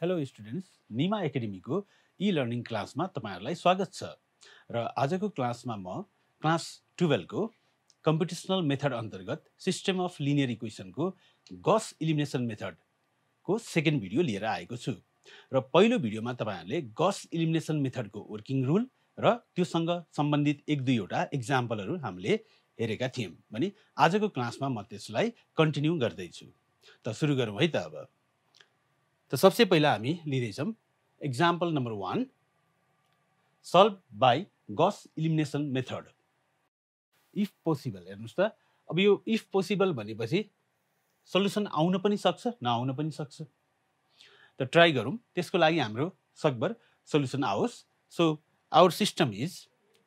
Hello students Nima एकाडेमीको e learning क्लासमा तपाईँहरूलाई स्वागत छ। र आजको क्लासमा म क्लास टुवेल्भको कम्पिटिसनल मेथड अन्तर्गत सिस्टम अफ लिनियर इक्वेसनको गस इलिमिनेसन मेथडको सेकेन्ड भिडियो लिएर आएको छु। र पहिलो भिडियोमा तपाईँहरूले गस इलिमिनेसन मेथडको वर्किङ रुल र त्योसँग सम्बन्धित एक दुईवटा इक्जाम्पलहरू हामीले हेरेका थियौँ। भने आजको क्लासमा म त्यसलाई कन्टिन्यू गर्दैछु। त सुरु गरौँ है त अब। त सबसे पहिला हामी लिँदैछौँ। Example number one solve by Gauss elimination method if possible हेर्नुहोस् त। अब यो इफ पोसिबल भनेपछि सल्युसन आउन पनि सक्छ नआउन पनि सक्छ। त ट्राई गरौँ। त्यसको लागि हाम्रो सकभर सल्युसन आओस्। सो आवर सिस्टम इज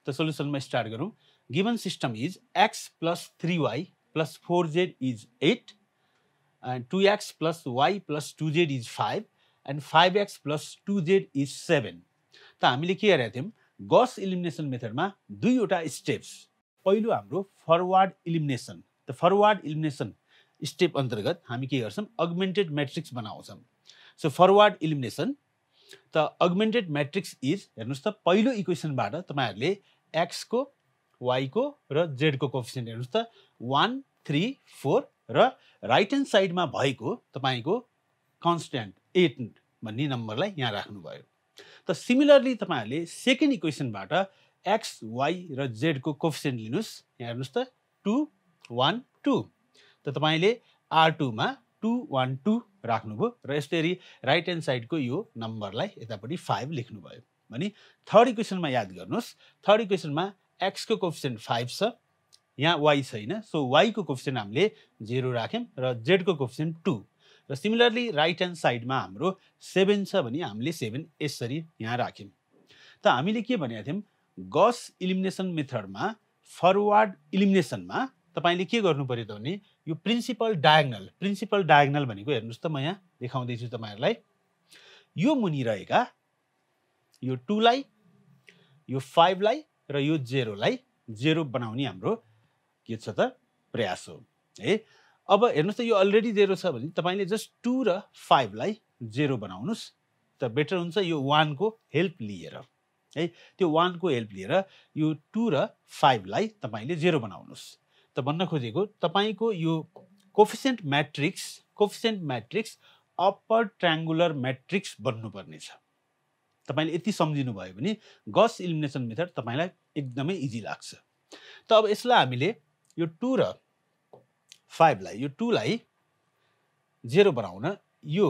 त सल्युसनमा स्टार्ट गरौँ। Given system is x plus three y plus four z is eight and 2x plus y plus 2z is 5 and 5x plus 2z is 7 त हामीले के गरेका थियौँ? गस इलिमिनेसन मेथडमा दुईवटा स्टेप्स। पहिलो हाम्रो फरवार्ड इलिमिनेसन। त फरवार्ड इलिमिनेसन स्टेप अन्तर्गत हामी के गर्छौँ? अगमेन्टेड म्याट्रिक्स बनाउँछौँ। So forward elimination. त अगमेन्टेड म्याट्रिक्स इज हेर्नुहोस् त पहिलो इक्वेसनबाट तपाईँहरूले एक्सको वाईको र जेडको कोफिसियन्ट हेर्नुहोस् त वान थ्री फोर र राइट ह्यान्ड साइडमा भएको तपाईँको कन्सट्यान्ट एट भन्ने नम्बरलाई यहाँ राख्नुभयो। त सिमिलरली तपाईँहरूले सेकेन्ड इक्वेसनबाट एक्स वाइ र जेडको कोफिसियन्ट लिनुहोस्। यहाँ हेर्नुहोस् त टु वान टू त तपाईँले आर टूमा टु वान टू राख्नुभयो र यसरी राइट ह्यान्ड साइडको यो नम्बरलाई यतापट्टि फाइभ लेख्नुभयो। भने थर्ड इक्वेसनमा याद गर्नुहोस्। थर्ड इक्वेसनमा एक्सको कोफिसियन्ट फाइभ छ यहाँ वाइ छैन। सो वाइको कोफिसियन्ट हामीले जेरो राख्यौँ र जेडको कोफिसियन्ट टू र सिमिलरली राइट ह्यान्ड साइडमा हाम्रो सेभेन छ भने हामीले सेभेन यसरी यहाँ राख्यौँ। त हामीले के भनेका थियौँ? गस इलिमिनेसन मेथडमा फरवार्ड इलिमिनेसनमा तपाईँले के गर्नु पऱ्यो त भने यो प्रिन्सिपल डायगनल प्रिन्सिपल डायगनल भनेको हेर्नुहोस् त म यहाँ देखाउँदैछु तपाईँहरूलाई। यो मुनि रहेका यो टूलाई यो फाइभलाई र यो जेरोलाई जेरो बनाउने हाम्रो के छ त? प्रयास हो। है? अब हेर्नुहोस् त यो अलरेडी जेरो छ भने तपाईँले जस्ट टू र फाइभलाई जेरो बनाउनुहोस्। त बेटर हुन्छ यो वानको हेल्प लिएर। है? त्यो वानको हेल्प लिएर यो टू र फाइभलाई तपाईँले जेरो बनाउनुहोस्। त भन्न खोजेको तपाईँको यो coefficient matrix coefficient matrix upper triangular matrix बन्नुपर्ने छ तपाईँले यति सम्झिनु भयो भने गस इलिमिनेसन मेथड तपाईँलाई एकदमै इजी लाग्छ। त अब यसलाई हामीले यो टु र फाइभलाई यो टूलाई जेरो बनाउन यो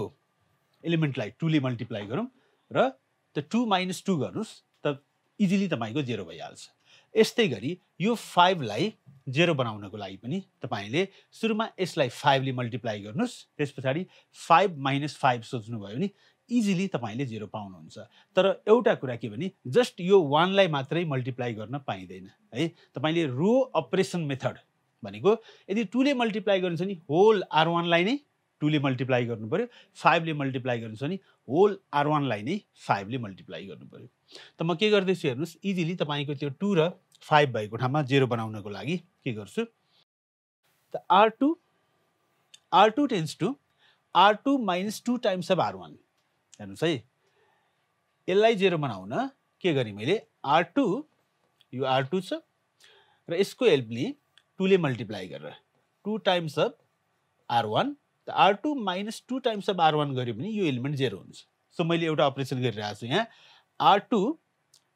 एलिमेन्टलाई टूले मल्टिप्लाई गरौँ र त्यो टू माइनस टू गर्नुहोस् त इजिली तपाईँको जेरो भइहाल्छ। यस्तै गरी यो फाइभलाई जेरो बनाउनको लागि पनि तपाईँले सुरुमा यसलाई फाइभले मल्टिप्लाई गर्नुहोस् त्यस पछाडि फाइभ माइनस फाइभ सोच्नुभयो भने इजिली तपाईँले जेरो पाउनुहुन्छ। तर एउटा कुरा के भने जस्ट यो वानलाई मात्रै मल्टिप्लाई गर्न पाइँदैन है? तपाईँले रो अपरेसन मेथड भनेको यदि टूले मल्टिप्लाई गर्नु छ नि होल आर वानलाई नै टूले मल्टिप्लाई गर्नु पऱ्यो फाइभले मल्टिप्लाई गर्नु छ नि होल आर वानलाई नै फाइभले मल्टिप्लाई गर्नु पऱ्यो त म के गर्दैछु हेर्नुहोस् इजिली तपाईँको त्यो टू र फाइभ भएको ठाउँमा जेरो बनाउनको लागि के गर्छु? त R two R two tends to R two minus two times of R one हेर्नुहोस् है। यसलाई जेरो बनाउन के गरेँ मैले? आर टू यो आर टू छ र यसको हेल्पले टूले मल्टिप्लाई गरेर। Two times of R one त R two minus two times of R one गऱ्यो भने यो एलिमेन्ट जेरो हुन्छ। सो मैले एउटा अपरेसन गरिरहेको छु यहाँ। R two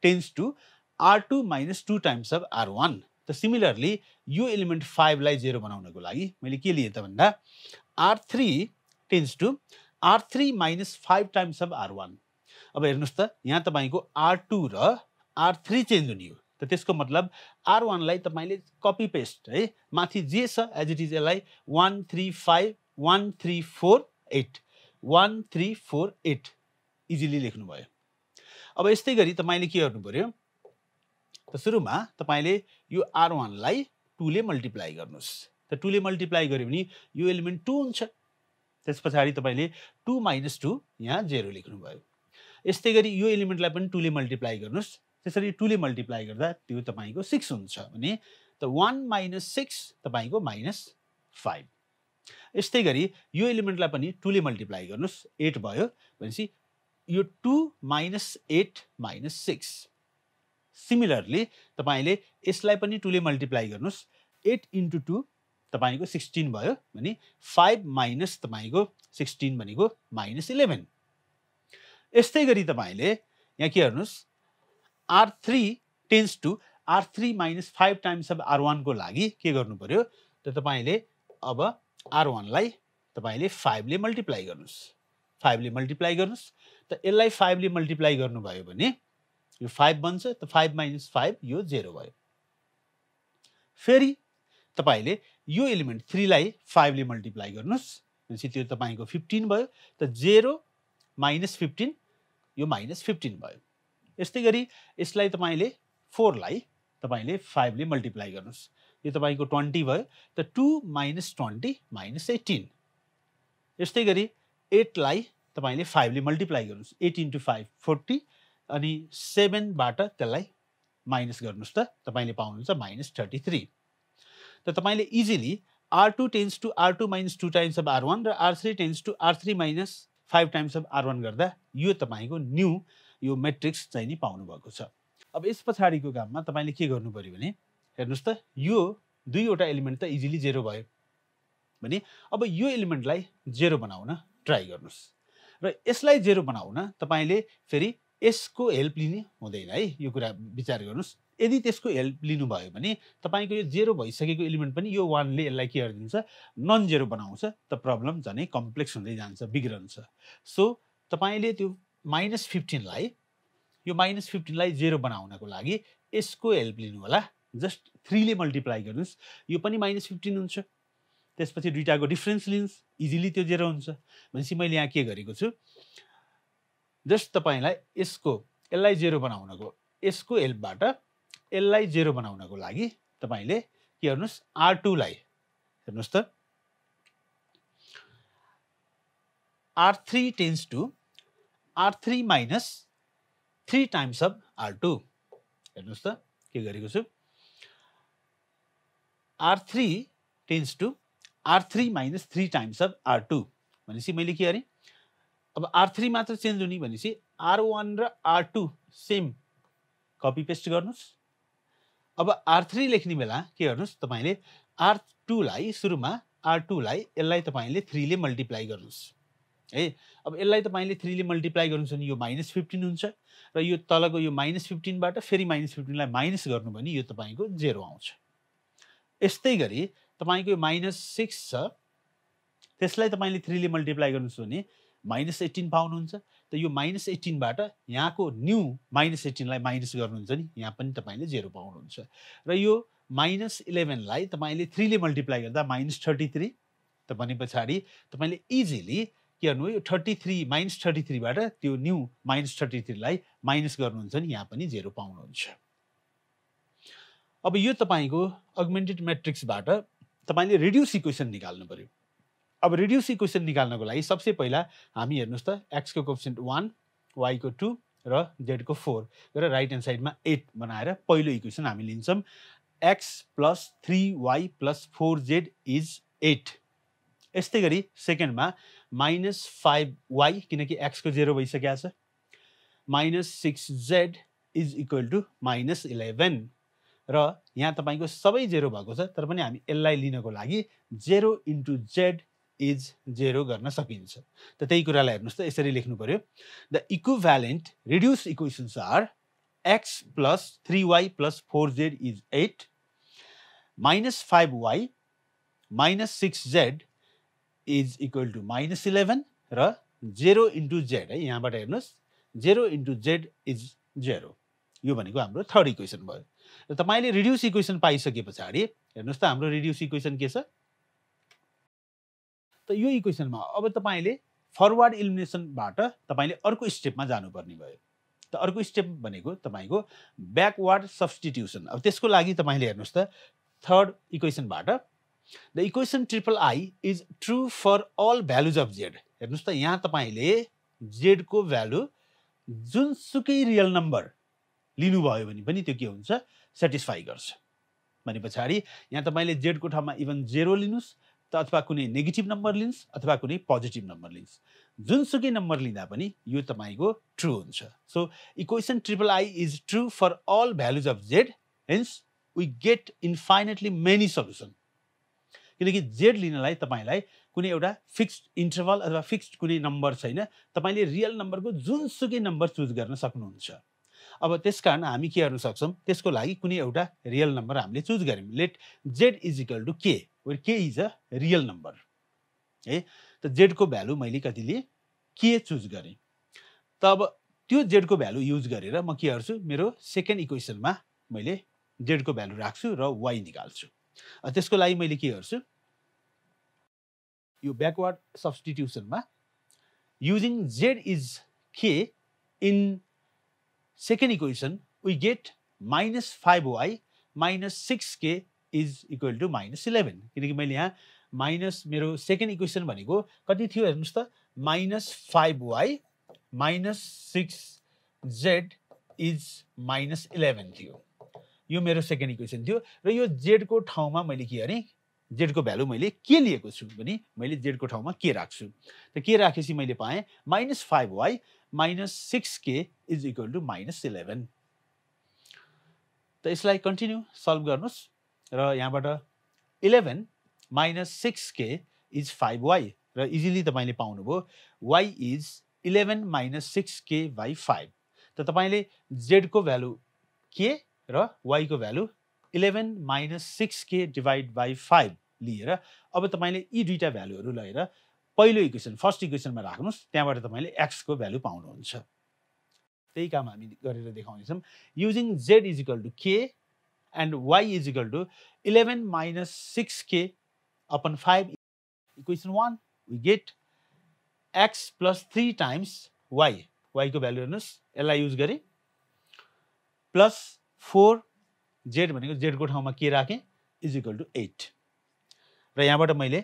tends to R two minus two times of R one त सिमिलरली यो एलिमेन्ट फाइभलाई जेरो बनाउनको लागि मैले के लिएँ त भन्दा R three tends to R three minus five times of R one अब हेर्नुहोस् त यहाँ तपाईँको आर टू र आर थ्री चेन्ज हुने हो। त त्यसको मतलब आर वानलाई तपाईँले कपी पेस्ट है माथि जे छ एज इट इज यसलाई one three five one three four eight one three four eight easily लेख्नुभयो। अब यस्तै गरी तपाईँले के गर्नु पऱ्यो त सुरुमा तपाईँले यो आर वानलाई टूले मल्टिप्लाई गर्नुहोस्। त टूले मल्टिप्लाई गऱ्यो भने यो एलिमेन्ट टू हुन्छ। त्यस पछाडि तपाईँले टु माइनस टू यहाँ जेरो लेख्नुभयो। यस्तै गरी यो एलिमेन्टलाई पनि टूले मल्टिप्लाई गर्नुहोस्। त्यसरी टूले मल्टिप्लाई गर्दा त्यो तपाईँको सिक्स हुन्छ भने त वान माइनस सिक्स तपाईँको माइनस फाइभ यस्तै गरी यो एलिमेन्टलाई पनि टूले मल्टिप्लाई गर्नुहोस्। एट भयो भनेपछि यो two minus eight minus six similarly तपाईँले यसलाई पनि टूले मल्टिप्लाई गर्नुहोस्। एट इन्टु टू तपाईँको सिक्सटिन भयो भने फाइभ माइनस तपाईँको सिक्सटिन भनेको माइनस इलेभेन यस्तै गरी तपाईँले यहाँ के हेर्नुहोस् R three tends to R three minus five times of R वानको लागि के गर्नु पऱ्यो त तपाईँले अब आर वानलाई तपाईँले फाइभले मल्टिप्लाई गर्नुहोस्। फाइभले मल्टिप्लाई गर्नुहोस् त यसलाई फाइभले मल्टिप्लाई गर्नुभयो भने यो फाइभ बन्छ त फाइभ माइनस फाइभ यो जेरो भयो। फेरि तपाईँले यो एलिमेन्ट थ्रीलाई फाइभले मल्टिप्लाई गर्नुहोस्। भनेपछि त्यो तपाईँको फिफ्टिन भयो त जेरो माइनस फिफ्टिन यो माइनस फिफ्टिन भयो। यस्तै गरी यसलाई तपाईँले फोरलाई तपाईँले फाइभले मल्टिप्लाई गर्नुहोस्। यो तपाईँको ट्वेन्टी भयो त two minus twenty minus eighteen यस्तै गरी एटलाई तपाईँले फाइभले मल्टिप्लाई गर्नुहोस्। एट इन्टु फाइभ फोर्टी अनि सेभेनबाट त्यसलाई माइनस गर्नुहोस् त। तपाईँले पाउनुहुन्छ माइनस थर्टी थ्री त तपाईँले easily R two tends to R two minus two times of R one र R three tends to R three minus five times of R one गर्दा यो तपाईँको न्यू यो मेट्रिक्स चाहिँ नि पाउनुभएको छ। अब यस पछाडिको काममा तपाईँले के गर्नु पऱ्यो भने हेर्नुहोस् त यो दुईवटा एलिमेन्ट त इजिली जेरो भयो। भने अब यो एलिमेन्टलाई जेरो बनाउन ट्राई गर्नुहोस्। र यसलाई जेरो बनाउन तपाईँले फेरि यसको हेल्प लिने हुँदैन है यो कुरा विचार गर्नुहोस्। यदि त्यसको हेल्प लिनुभयो भने तपाईँको यो जेरो भइसकेको एलिमेन्ट पनि यो वानले यसलाई के गरिदिन्छ नन जेरो बनाउँछ त प्रब्लम झनै कम्प्लेक्स हुँदै जान्छ बिग्रन्छ। सो तपाईँले त्यो माइनस फिफ्टिनलाई यो माइनस फिफ्टिनलाई जेरो बनाउनको लागि यसको हेल्प लिनु होला जस्ट थ्रीले मल्टिप्लाई गर्नुहोस्। यो पनि माइनस फिफ्टिन हुन्छ। त्यसपछि दुइटाको डिफ्रेन्स लिनुहोस्। इजिली त्यो जेरो हुन्छ। भनेपछि मैले यहाँ के गरेको छु? जस्ट तपाईँलाई यसको यसलाई जेरो बनाउनको यसको हेल्पबाट यसलाई जेरो बनाउनको लागि तपाईँले के गर्नुहोस् आर टूलाई हेर्नुहोस् त। R three tends to R three minus three times of R two हेर्नुहोस् त के गरेको छु? R three tends to R three minus three times of R two भनेपछि मैले के गरेँ? अब आर थ्री मात्र चेन्ज हुने भनेपछि आर वान र R two same copy paste गर्नुहोस्। अब आर थ्री लेख्ने बेला के गर्नुहोस् तपाईँले आर टूलाई सुरुमा आर टूलाई यसलाई तपाईँले थ्रीले मल्टिप्लाई गर्नुहोस्। है अब यसलाई तपाईँले थ्रीले मल्टिप्लाई गर्नुहुन्छ भने यो माइनस फिफ्टिन हुन्छ र यो तलको यो माइनस फिफ्टिनबाट फेरि माइनस फिफ्टिनलाई माइनस गर्नु भने यो तपाईँको जेरो आउँछ। यस्तै गरी तपाईँको यो माइनस सिक्स छ त्यसलाई तपाईँले थ्रीले मल्टिप्लाई गर्नुहोस् भने माइनस एट्टिन पाउनुहुन्छ। त यो माइनस एट्टिनबाट यहाँको न्यू माइनस एट्टिनलाई माइनस गर्नुहुन्छ नि यहाँ पनि तपाईँले जेरो पाउनुहुन्छ। र यो माइनस इलेभेनलाई तपाईँले थ्रीले मल्टिप्लाई गर्दा माइनस थर्टी थ्री त भने पछाडि तपाईँले इजिली के गर्नु यो थर्टी थ्री माइनस थर्टी थ्रीबाट त्यो न्यू माइनस थर्टी थ्रीलाई माइनस गर्नुहुन्छ नि यहाँ पनि जेरो पाउनुहुन्छ। अब यो तपाईँको अगमेन्टेड मेट्रिक्सबाट तपाईँले रिड्युस इक्वेसन निकाल्नु पऱ्यो अब रिड्युस इक्वेसन निकाल्नको लागि सबसे पहिला हामी हेर्नुहोस् त एक्सको कोप्सेन्ट वान वाईको टू र जेडको फोर र राइट ह्यान्ड साइडमा एट बनाएर पहिलो इक्वेसन हामी लिन्छौँ। X plus three y plus four z is eight यस्तै गरी सेकेन्डमा माइनस फाइभ वाई किनकि एक्सको जेरो भइसकेको छ। Minus six z is equal to minus eleven र यहाँ तपाईँको सबै जेरो भएको छ तर पनि हामी यसलाई लिनको लागि zero into z is zero गर्न सकिन्छ। त त्यही कुरालाई हेर्नुहोस् त यसरी लेख्नु पऱ्यो the equivalent reduce equations are x plus three y plus four z is eight minus five y minus six z is equal to minus eleven र जेरो इन्टु जेड है यहाँबाट हेर्नुहोस् zero into z is zero यो भनेको हाम्रो third equation भयो। र तपाईँले रिड्युस इक्वेसन पाइसके पछाडि हेर्नुहोस् त हाम्रो रिड्युस इक्वेसन के छ? त यो इक्वेसनमा अब तपाईँले फरवार्ड इलिमिनेसनबाट तपाईँले अर्को स्टेपमा जानुपर्ने भयो। त अर्को स्टेप भनेको तपाईँको ब्याकवार्ड सब्सटिट्युसन अब त्यसको लागि तपाईँले हेर्नुहोस् त third इक्वेसनबाट the equation triple I is true for all values of z हेर्नुहोस् त यहाँ तपाईँले जेडको भ्यालु जुनसुकै रियल नम्बर लिनुभयो भने पनि त्यो के हुन्छ? सेटिस्फाई गर्छ। भने पछाडि यहाँ तपाईँले जेडको ठाउँमा इभन जेरो लिनुहोस्। त अथवा कुनै नेगेटिभ नम्बर लिन्स अथवा कुनै पोजिटिभ नम्बर लिन्स जुनसुकै नम्बर लिँदा पनि यो तपाईँको ट्रु हुन्छ। So equation triple I is true for all values of z hence we get infinitely many solution किनकि जेड लिनलाई तपाईँलाई कुनै एउटा फिक्स्ड इन्टरभल अथवा फिक्स्ड कुनै नम्बर छैन तपाईँले रियल नम्बरको जुनसुकै नम्बर चुज गर्न सक्नुहुन्छ। अब त्यस कारण हामी के गर्न सक्छौँ? त्यसको लागि कुनै एउटा रियल नम्बर हामीले चुज गऱ्यौँ। Let z is equal to k where k is a real number है? त जेडको भ्यालु मैले कति लिएँ? के चुज गरेँ। अब त्यो जेडको भ्यालु युज गरेर म के गर्छु? मेरो सेकेन्ड इक्वेसनमा मैले जेडको भ्यालु राख्छु र वाइ निकाल्छु। त्यसको लागि मैले के गर्छु? यो backward सब्सटिट्युसनमा using z is k in second equation, we get minus 5y minus 6k is equal to minus 11. किनकि मैले यहाँ माइनस मेरो सेकेन्ड इक्वेसन भनेको कति थियो हेर्नुहोस् त? Minus five y minus six z is minus eleven थियो। यो मेरो सेकेन्ड इक्वेसन थियो र यो जेडको ठाउँमा मैले के गरेँ? जेडको भ्यालु मैले के लिएको छु भने मैले जेडको ठाउँमा के राख्छु? त के राखेपछि मैले पाएँ minus five y minus six k is equal to minus eleven त यसलाई कन्टिन्यू सल्भ गर्नुहोस्। र यहाँबाट eleven minus six k is five y र इजिली तपाईँले पाउनुभयो y is eleven minus six k by five. त तपाईँले जेडको भ्यालु के र वाइको value eleven minus six k divide by five लिएर अब तपाईँले यी दुईवटा भ्यालुहरू लिएर पहिलो इक्वेसन फर्स्ट इक्वेसनमा राख्नुहोस् त्यहाँबाट तपाईँले एक्सको भ्यालु पाउनुहुन्छ। त्यही काम हामी गरेर देखाउनेछौँ। Using z is equal to k and y is equal to eleven minus six k upon five equation one we get x plus three times y वाइको भ्यालु हेर्नुहोस् यसलाई युज गरेँ प्लस फोर जेड भनेको जेडको ठाउँमा के राखेँ? Is equal to at र यहाँबाट मैले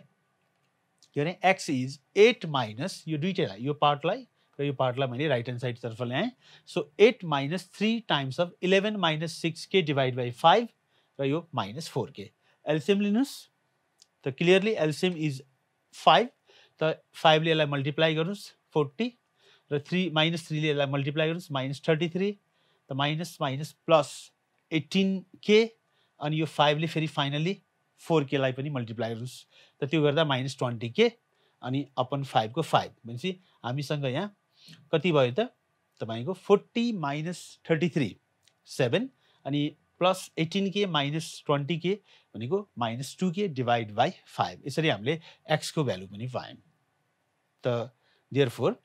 के भने एक्स इज एट माइनस यो दुइटैलाई यो पार्टलाई र यो पार्टलाई मैले राइट ह्यान्ड साइडतर्फ ल्याएँ so eight minus three times of eleven minus six k divide by five र यो माइनस फोर के। एलसिएम लिनुहोस् त क्लियरली एलसिएम इज़ फाइभ त फाइभले यसलाई मल्टिप्लाई गर्नुहोस् फोर्टी र थ्री माइनस थ्रीले यसलाई मल्टिप्लाई गर्नुहोस् माइनस थर्टी थ्री त minus minus plus eighteen k अनि यो फाइभले फेरि फोर केलाई पनि मल्टिप्लाई गर्नुहोस् त त्यो गर्दा माइनस ट्वेन्टी के अनि अपन फाइभको फाइभ भनेपछि हामीसँग यहाँ कति भयो त? तपाईँको forty minus thirty three seven अनि plus eighteen k minus twenty k भनेको minus two k divide by five. यसरी हामीले एक्सको भ्यालु पनि पायौँ। त therefore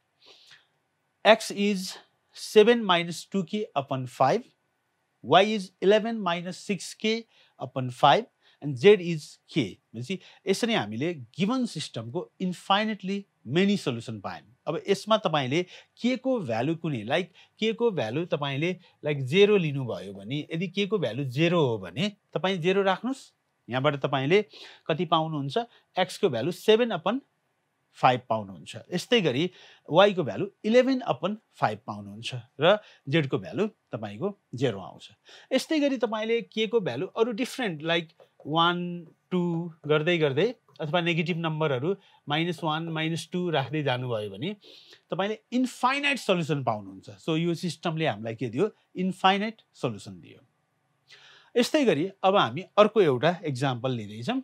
x is seven minus two k upon five y is eleven minus six k upon five and z is k? भनेपछि यसरी हामीले गिभन सिस्टमको इन्फाइनेटली मेनी सोल्युसन पायौँ। अब यसमा तपाईँले के को भ्यालु कुनै लाइक के को भ्यालु तपाईँले लाइक जेरो लिनुभयो भने यदि के को भ्यालु जेरो हो भने तपाईँ जेरो राख्नुहोस्। यहाँबाट तपाईँले कति पाउनुहुन्छ? एक्सको भ्यालु सेभेन अपन फाइभ पाउनुहुन्छ। यस्तै गरी वाइको भ्यालु इलेभेन अपन फाइभ पाउनुहुन्छ र जेडको भ्यालु तपाईँको जेरो आउँछ। यस्तै गरी तपाईँले के को भ्यालु अरू डिफ्रेन्ट लाइक वान टू गर्दै गर्दै अथवा नेगेटिभ नम्बरहरू माइनस वान माइनस टू राख्दै जानुभयो भने तपाईँले इन्फाइनाइट सल्युसन पाउनुहुन्छ। सो यो सिस्टमले हामीलाई के दियो? इन्फाइनाइट सल्युसन दियो। यस्तै गरी अब हामी अर्को एउटा example लिँदैछौँ।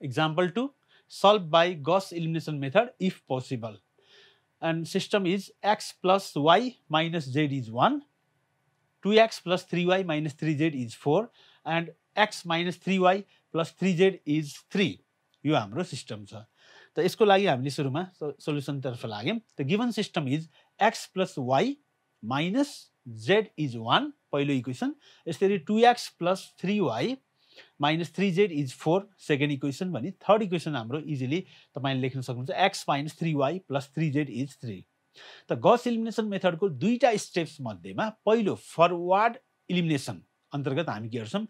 Example two solve by Gauss elimination method if possible and system is x plus y minus z is one two x plus three y minus three z is four and x minus three y plus three z is three. यो हाम्रो system छ। त यसको लागि हामीले सुरुमा सोल्युसनतर्फ लाग्यौँ। त given system is x plus y minus z is one पहिलो इक्वेसन। यसरी two x plus three y minus three z is four second equation भने थर्ड इक्वेसन हाम्रो इजिली तपाईँले लेख्न सक्नुहुन्छ। X minus three y plus three z is three. त Gauss elimination मेथडको दुईवटा steps मध्येमा पहिलो फरवार्ड इलिमिनेसन अन्तर्गत हामी के गर्छौँ?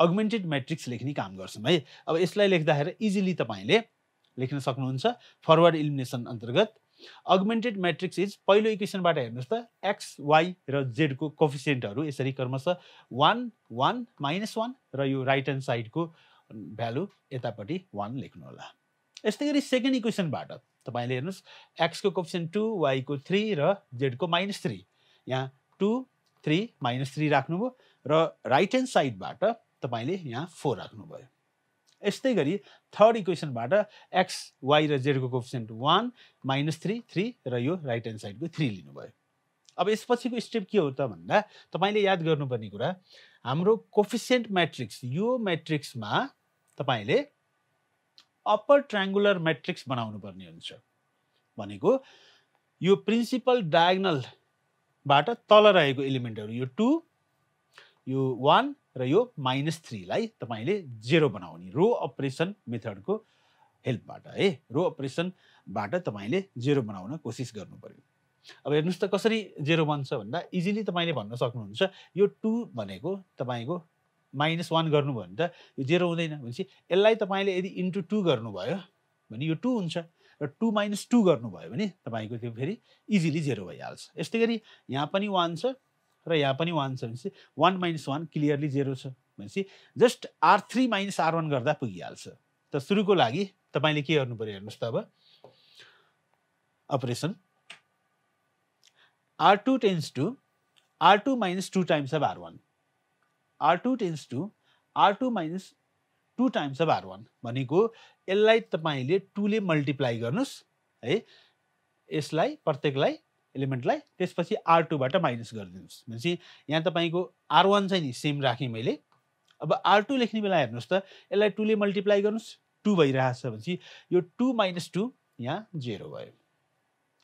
अगमेन्टेड म्याट्रिक्स लेख्ने काम गर्छौँ है। अब यसलाई लेख्दाखेरि इजिली तपाईँले लेख्न सक्नुहुन्छ। फरवर्ड इलिमिनेसन अन्तर्गत अगमेन्टेड म्याट्रिक्स इज पहिलो इक्वेसनबाट हेर्नुहोस् त एक्स वाइ र जेडको कोफिसियन्टहरू यसरी क्रमशः वान वान माइनस वान र यो राइट ह्यान्ड साइडको भ्यालु यतापट्टि वान लेख्नु होला। यस्तै गरी सेकेन्ड इक्वेसनबाट तपाईँले हेर्नुहोस् एक्सको कोप्सन टू वाईको थ्री र जेडको माइनस थ्री यहाँ टू थ्री माइनस थ्री राख्नुभयो र राइट ह्यान्ड साइडबाट तपाईँले यहाँ फोर राख्नुभयो। यस्तै गरी थर्ड इक्वेसनबाट एक्स वाइ र जेडको coefficient one minus three three र यो राइट ह्यान्ड साइडको थ्री लिनुभयो। अब यसपछिको स्टेप के हो त भन्दा तपाईँले याद गर्नुपर्ने कुरा हाम्रो कोफिसियन्ट म्याट्रिक्स यो म्याट्रिक्समा तपाईँले अप्पर ट्राङ्गुलर म्याट्रिक्स बनाउनु पर्ने हुन्छ। भनेको यो प्रिन्सिपल डायगनलबाट तल रहेको एलिमेन्टहरू यो टू यो वान र यो माइनस थ्रीलाई तपाईँले जेरो बनाउने रो अपरेसन मेथडको हेल्पबाट है? रो अपरेसनबाट तपाईँले जेरो बनाउन कोसिस गर्नु पऱ्यो अब हेर्नुहोस् त कसरी जेरो बन्छ भन्दा इजिली तपाईँले भन्न सक्नुहुन्छ यो टू भनेको तपाईँको माइनस वान गर्नुभयो भने त यो जेरो हुँदैन। भनेपछि यसलाई तपाईँले यदि इन्टु टू गर्नुभयो भने यो टू हुन्छ र टू माइनस टू गर्नुभयो भने तपाईँको त्यो फेरि इजिली जेरो भइहाल्छ। यस्तै गरी यहाँ पनि वान छ र यहाँ पनि वान छ भनेपछि one minus one clearly zero छ भनेपछि just R three minus R one गर्दा पुगिहाल्छ। त सुरुको लागि तपाईँले के गर्नु पऱ्यो हेर्नुहोस् त अब। Operation R two tends to R two minus two times of R one R two tends to R two minus two times of R one भनेको यसलाई तपाईँले टूले मल्टिप्लाई गर्नुहोस् है। यसलाई प्रत्येकलाई एलिमेन्टलाई त्यसपछि आर टूबाट माइनस गरिदिनुहोस्। भनेपछि यहाँ तपाईँको आर वान चाहिँ नि सेम राखेँ मैले। अब आर टू लेख्ने बेला हेर्नुहोस् त यसलाई टूले मल्टिप्लाई गर्नुहोस् टू भइरहेछ भनेपछि यो टू माइनस टू यहाँ जेरो भयो।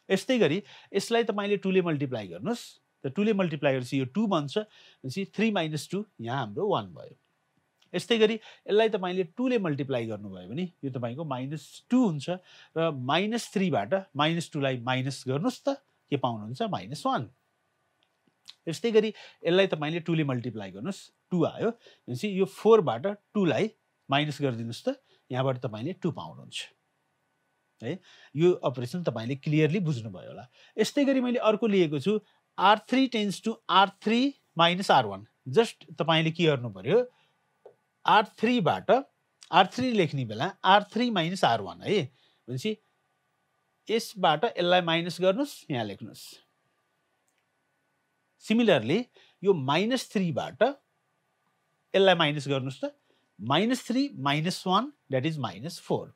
यस्तै गरी यसलाई तपाईँले टूले मल्टिप्लाई गर्नुहोस्। त टूले मल्टिप्लाई गरेपछि यो टू बन्छ भनेपछि थ्री माइनस टू यहाँ हाम्रो वान भयो। यस्तै गरी यसलाई तपाईँले टूले मल्टिप्लाई गर्नुभयो भने यो तपाईँको माइनस टू हुन्छ र माइनस थ्रीबाट माइनस टूलाई माइनस गर्नुहोस् त। के पाउनुहुन्छ माइनस वान। यस्तै गरी यसलाई तपाईँले टूले मल्टिप्लाई गर्नुहोस्। टू आयो भनेपछि यो फोरबाट टूलाई माइनस गरिदिनुहोस् त यहाँबाट तपाईँले टू पाउनुहुन्छ। है यो अपरेसन तपाईँले क्लियरली बुझ्नुभयो होला। यस्तै गरी मैले अर्को लिएको छु R three tends to R three minus R one. Just तपाईँले के गर्नु पऱ्यो आर थ्रीबाट आर थ्री लेख्ने बेला R three minus R one है भनेपछि यसबाट यसलाई माइनस गर्नुहोस् यहाँ लेख्नुहोस्। सिमिलरली यो माइनस थ्रीबाट यसलाई माइनस गर्नुहोस् त। Minus three minus one that is minus four.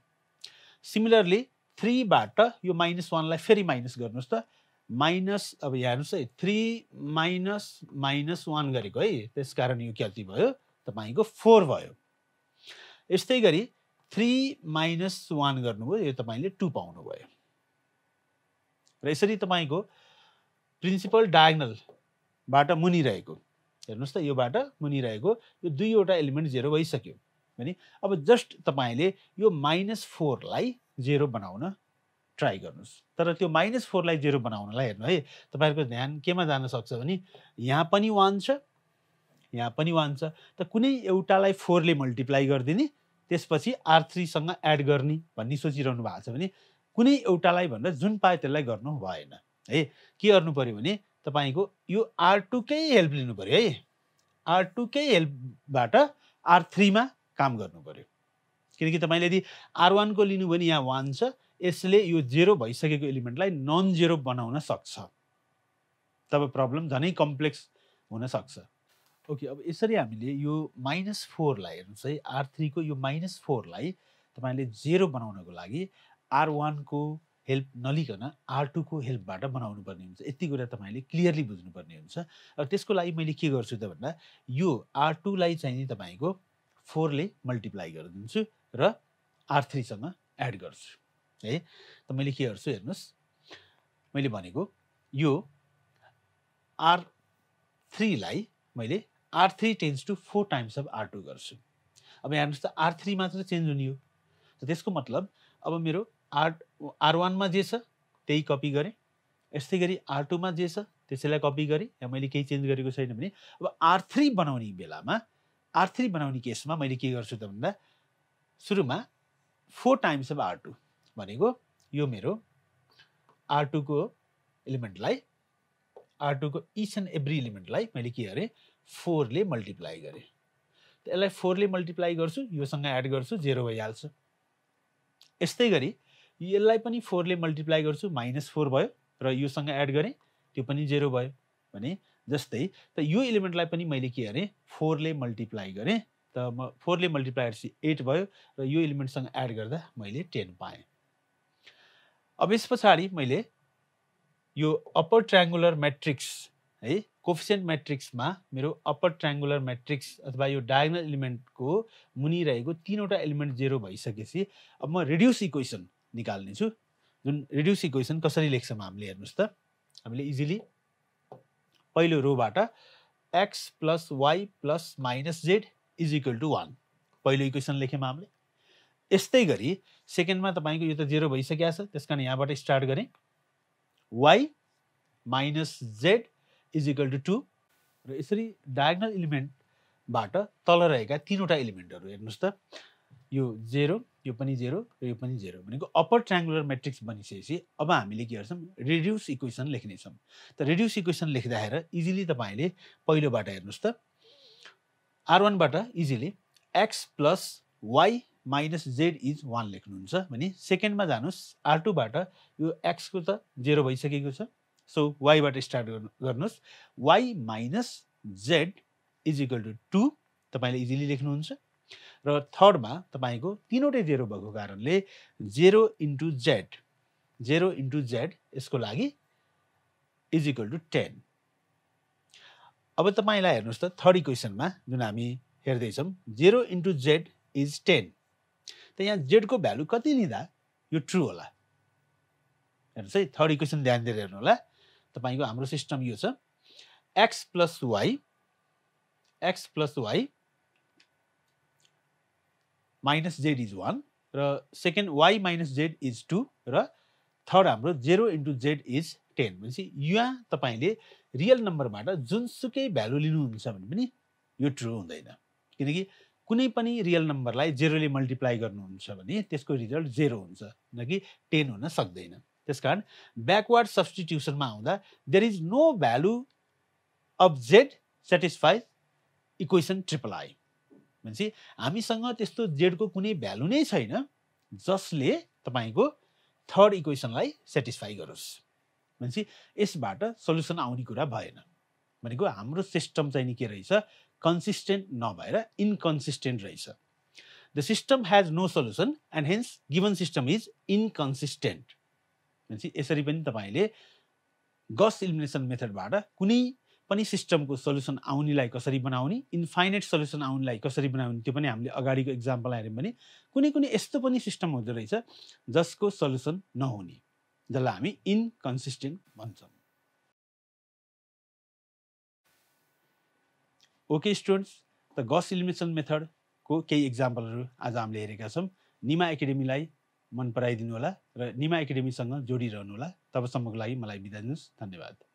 Similarly थ्रीबाट यो माइनस वानलाई फेरि माइनस गर्नुहोस् त। माइनस अब यहाँ हेर्नुहोस् है थ्री माइनस माइनस वान गरेको है त्यस कारण यो कति भयो तपाईँको फोर भयो। यस्तै गरी थ्री माइनस वान गर्नुभयो यो तपाईँले टू पाउनुभयो। र यसरी तपाईँको प्रिन्सिपल डायगनलबाट मुनि रहेको हेर्नुहोस् त योबाट मुनि रहेको यो दुईवटा एलिमेन्ट जेरो भइसक्यो। भने अब जस्ट तपाईँले यो माइनस फोरलाई जेरो बनाउन ट्राई गर्नुहोस्। तर त्यो माइनस फोरलाई जेरो बनाउनलाई हेर्नु है तपाईँहरूको ध्यान केमा जान सक्छ भने यहाँ पनि वान छ यहाँ पनि वान छ। त कुनै एउटालाई फोरले मल्टिप्लाई गरिदिने त्यसपछि आर थ्रीसँग एड गर्ने भन्ने सोचिरहनु भएको छ भने कुनै एउटालाई भनेर जुन पाए त्यसलाई गर्नु भएन। है के गर्नु पऱ्यो भने तपाईँको यो आर टूकै हेल्प लिनु पऱ्यो है। आर टूकै हेल्पबाट आर थ्रीमा काम गर्नु पऱ्यो किनकि तपाईँले यदि आर वानको लिनु भने यहाँ वान छ यसले यो जेरो भइसकेको एलिमेन्टलाई नन जेरो बनाउन सक्छ। तब प्रब्लम झनै कम्प्लेक्स हुनसक्छ ओके अब यसरी हामीले यो माइनस फोरलाई हेर्नुहोस् है आर थ्रीको यो माइनस फोरलाई तपाईँले जेरो बनाउनको लागि आर वानको हेल्प नलिकन आर टूको हेल्पबाट बनाउनु पर्ने हुन्छ। यति कुरा तपाईँले क्लियरली बुझ्नुपर्ने हुन्छ। र त्यसको लागि मैले के गर्छु त भन्दा यो आर टूलाई चाहिँ नि तपाईँको फोरले मल्टिप्लाई गरिदिन्छु र आर थ्रीसँग एड गर्छु। है त मैले के गर्छु हेर्नुहोस्। मैले भनेको यो आर थ्रीलाई मैले R three tends to four times of R two गर्छु। अब हेर्नुहोस् त आर थ्री मात्र चेन्ज हुने हो। त्यसको मतलब अब मेरो आर आर वानमा जे छ त्यही कपी गरेँ। यस्तै गरी आर टूमा जे छ त्यसैलाई कपी गरेँ। या मैले केही चेन्ज गरेको छैन भने अब आर थ्री बनाउने बेलामा आर थ्री बनाउने केसमा मैले के गर्छु त भन्दा सुरुमा four times of R two भनेको यो मेरो आर टूको एलिमेन्टलाई आर टूको इच एन्ड एभ्री इलिमेन्टलाई मैले के गरेँ फोरले मल्टिप्लाई गरेँ। यसलाई फोरले मल्टिप्लाई गर्छु योसँग एड गर्छु जेरो भइहाल्छ। यस्तै गरी यसलाई पनि फोरले मल्टिप्लाई गर्छु माइनस फोर भयो र योसँग एड गरेँ त्यो पनि जेरो भयो भने जस्तै त यो इलिमेन्टलाई पनि मैले के गरेँ फोरले मल्टिप्लाई गरेँ त म फोरले मल्टिप्लाई गरेपछि एट भयो र यो इलिमेन्टसँग एड गर्दा मैले टेन पाएँ। अब यस पछाडि मैले यो अप्पर ट्राङ्गुलर म्याट्रिक्स है कोफिसियन्ट म्याट्रिक्समा मेरो अप्पर ट्राङ्गुलर म्याट्रिक्स अथवा यो डायगनल इलिमेन्टको मुनि रहेको तिनवटा एलिमेन्ट जेरो भइसकेपछि अब म रिड्युस इक्वेसन निकाल्नेछु। जुन रिड्युस इक्वेसन कसरी लेख्छौँ हामीले हेर्नुहोस् त। हामीले इजिली पहिलो रोबाट x plus y plus minus z is equal to one पहिलो इक्वेसन लेख्यौँ हामीले। यस्तै गरी सेकेन्डमा तपाईँको यो त जेरो भइसकेको छ त्यस कारण यहाँबाट स्टार्ट गरेँ। Y minus z is equal to two र यसरी डायगनल इलिमेन्टबाट तल रहेका तिनवटा इलिमेन्टहरू हेर्नुहोस् त। यो जेरो यो पनि जेरो र यो पनि जेरो भनेको अप्पर ट्राङ्गुलर मेट्रिक्स बनिसकेपछि अब हामीले के गर्छौँ? रिड्युस इक्वेसन लेख्नेछौँ त रिड्युस इक्वेसन लेख्दाखेरि इजिली तपाईँले पहिलोबाट हेर्नुहोस् त। R वानबाट easily x plus y minus z is one लेख्नुहुन्छ। भने सेकेन्डमा जानुहोस् आर टूबाट यो एक्सको त जेरो भइसकेको छ। सो वाइबाट स्टार्ट गर्नुहोस्। Y minus z is equal to two तपाईँले इजिली लेख्नुहुन्छ। र थर्डमा तपाईँको तिनवटै जेरो भएको कारणले zero into z zero into z यसको लागि इज इक्वल टु टेन अब तपाईँलाई हेर्नुहोस् त थर्ड इक्वेसनमा जुन हामी हेर्दैछौँ zero into z is ten त यहाँ जेडको भ्यालु कति लिँदा यो ट्रु होला? हेर्नुहोस् है थर्ड इक्वेसन ध्यान दिएर हेर्नु होला तपाईँको हाम्रो सिस्टम यो छ x plus y x plus y minus z is one र second y minus z is two र थर्ड हाम्रो zero into z is ten. भनेपछि यहाँ तपाईँले रियल नम्बरबाट जुनसुकै भ्यालु लिनुहुन्छ भने पनि यो ट्रु हुँदैन। किनकि कुनै पनि रियल नम्बरलाई जेरोले मल्टिप्लाई गर्नुहुन्छ भने त्यसको रिजल्ट जेरो हुन्छ न कि टेन हुन सक्दैन। त्यस कारण ब्याकवार्ड सब्सटिट्युसनमा आउँदा there is no value of z satisfy equation triple I भनेपछि हामीसँग त्यस्तो जेडको कुनै भ्यालु नै छैन जसले तपाईँको थर्ड इक्वेसनलाई सेटिस्फाई गरोस्। भनेपछि यसबाट सल्युसन आउने कुरा भएन। भनेको हाम्रो सिस्टम चाहिँ नि के रहेछ? कन्सिस्टेन्ट नभएर इन्कन्सिस्टेन्ट रहेछ। The system has no solution and hence given system is inconsistent. भनेपछि यसरी पनि तपाईँले गस इलिमिनेसन मेथडबाट कुनै पनि सिस्टमको सल्युसन आउनेलाई कसरी बनाउने इन्फाइनेट सल्युसन आउनेलाई कसरी बनाउने त्यो पनि हामीले अगाडिको इक्जाम्पल हेऱ्यौँ भने कुनै कुनै यस्तो पनि सिस्टम हुँदो रहेछ जसको सल्युसन नहुने जसलाई हामी इनकन्सिस्टेन्ट भन्छौँ। Okay students the Gauss elimination मेथडको केही इक्जाम्पलहरू आज हामीले हेरेका छौँ। निमा एकाडेमीलाई मन पराइदिनु होला र निमा एकाडेमीसँग जोडिरहनु होला। तबसम्मको लागि मलाई बिदा दिनुहोस्। धन्यवाद।